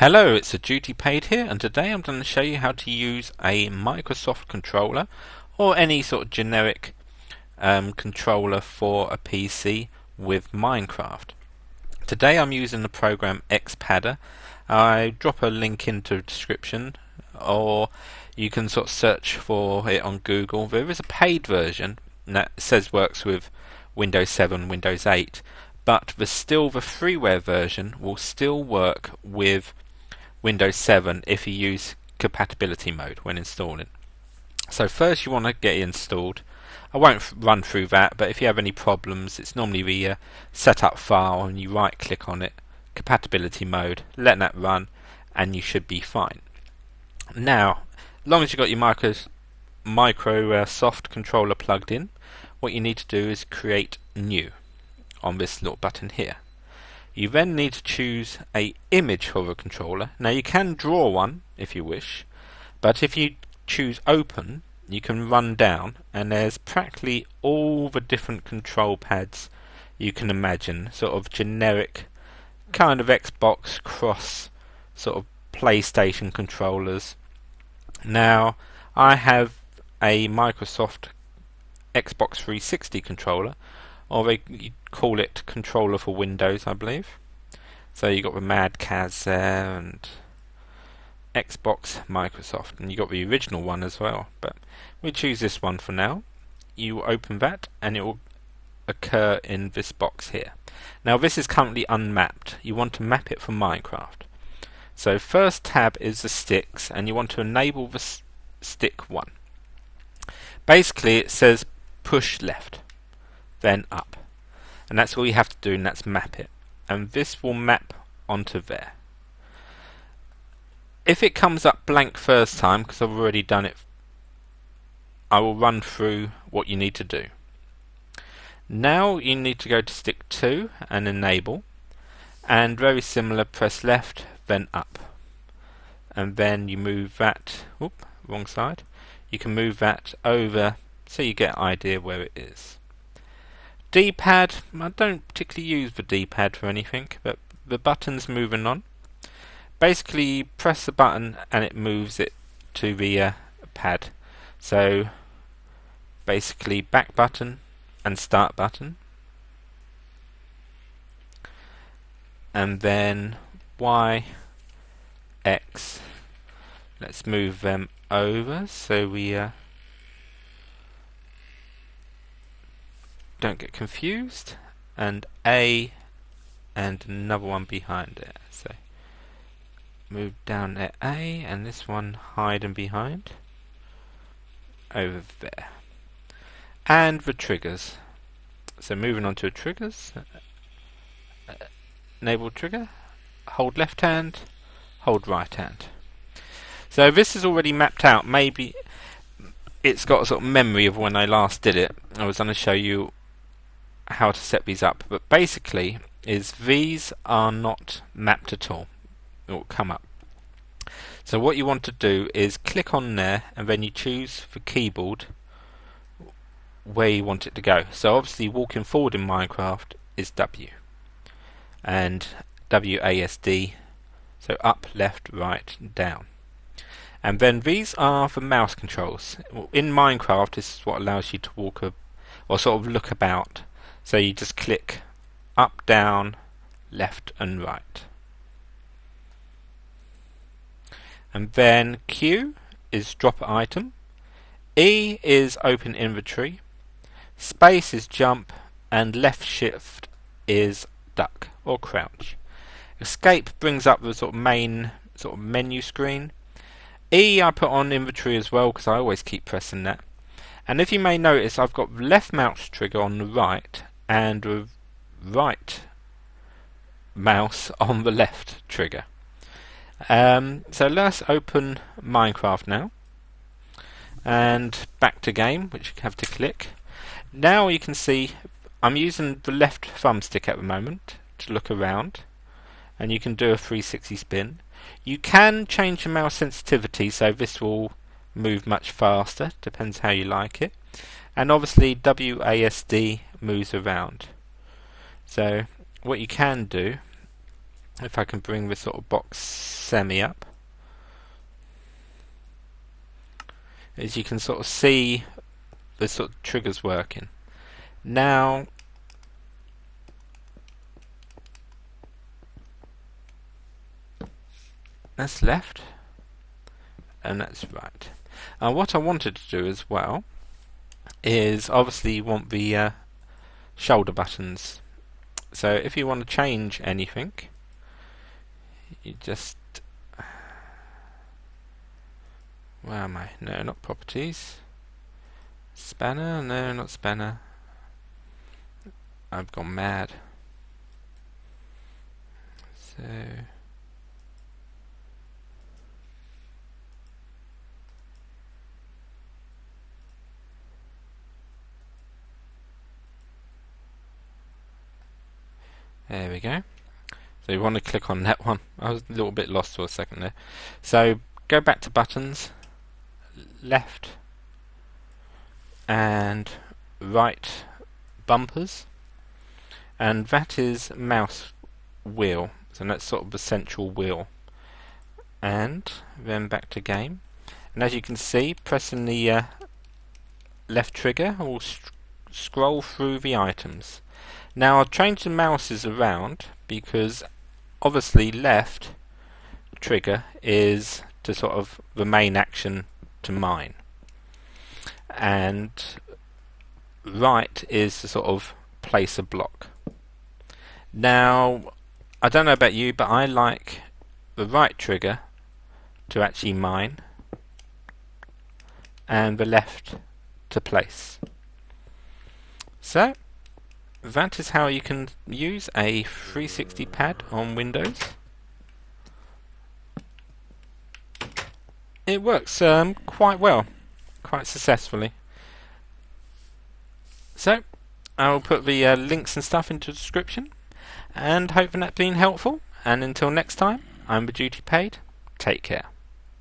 Hello, it's a duty paid here and today I'm going to show you how to use a Microsoft controller or any sort of generic um, controller for a PC with Minecraft. Today I'm using the program Xpadder. I drop a link into the description or you can sort of search for it on Google. There is a paid version that says works with Windows 7, Windows 8 but the still the freeware version will still work with Windows 7 if you use compatibility mode when installing. So first you want to get it installed. I won't run through that, but if you have any problems, it's normally the uh, setup file and you right click on it, compatibility mode, let that run, and you should be fine. Now, as long as you've got your micro, Microsoft uh, controller plugged in, what you need to do is create new on this little button here. You then need to choose a image the controller. Now you can draw one if you wish, but if you choose open, you can run down and there's practically all the different control pads you can imagine, sort of generic kind of Xbox cross sort of PlayStation controllers. Now I have a Microsoft Xbox 360 controller or they call it controller for Windows, I believe. So you got the Mad there and Xbox, Microsoft, and you got the original one as well. But we choose this one for now. You open that, and it will occur in this box here. Now this is currently unmapped. You want to map it for Minecraft. So first tab is the sticks, and you want to enable the stick one. Basically, it says push left then up. And that's all you have to do, and that's map it. And this will map onto there. If it comes up blank first time, because I've already done it, I will run through what you need to do. Now you need to go to stick 2 and enable, and very similar, press left, then up. And then you move that, whoop, wrong side, you can move that over so you get an idea where it is. D-pad, I don't particularly use the D-pad for anything, but the button's moving on. Basically, press the button and it moves it to the uh, pad. So, basically, back button and start button. And then Y, X. Let's move them over so we uh, don't get confused. And A and another one behind it. So move down at A and this one hide and behind. Over there. And the triggers. So moving on to triggers. Uh, enable trigger. Hold left hand. Hold right hand. So this is already mapped out. Maybe it's got a sort of memory of when I last did it. I was going to show you how to set these up, but basically is these are not mapped at all. It will come up. So what you want to do is click on there and then you choose the keyboard where you want it to go. So obviously walking forward in Minecraft is W and WASD so up, left, right, down. And then these are the mouse controls. In Minecraft this is what allows you to walk a, or sort of look about so you just click up, down, left and right. And then Q is drop item. E is open inventory. Space is jump and left shift is duck or crouch. Escape brings up the sort of main sort of menu screen. E I put on inventory as well because I always keep pressing that. And if you may notice I've got left mouse trigger on the right and right mouse on the left trigger. Um, so let's open Minecraft now and back to game which you have to click. Now you can see I'm using the left thumbstick at the moment to look around and you can do a 360 spin. You can change the mouse sensitivity so this will move much faster, depends how you like it. And obviously WASD moves around. So what you can do if I can bring this sort of box semi up, as you can sort of see the sort of triggers working. Now, that's left and that's right. Uh, what I wanted to do as well is obviously you want the uh, shoulder buttons. So if you want to change anything, you just where am I? No, not properties. Spanner? No, not spanner. I've gone mad. So There we go. So you want to click on that one. I was a little bit lost for a second there. So go back to buttons, left and right bumpers and that is mouse wheel so that's sort of the central wheel and then back to game and as you can see pressing the uh, left trigger will scroll through the items now I've changed the mouses around because obviously left trigger is to sort of the main action to mine and right is to sort of place a block. Now I don't know about you but I like the right trigger to actually mine and the left to place. So that is how you can use a 360 pad on Windows. It works um, quite well, quite successfully. So, I will put the uh, links and stuff into the description, and hope that's been helpful. And until next time, I'm the duty paid. Take care.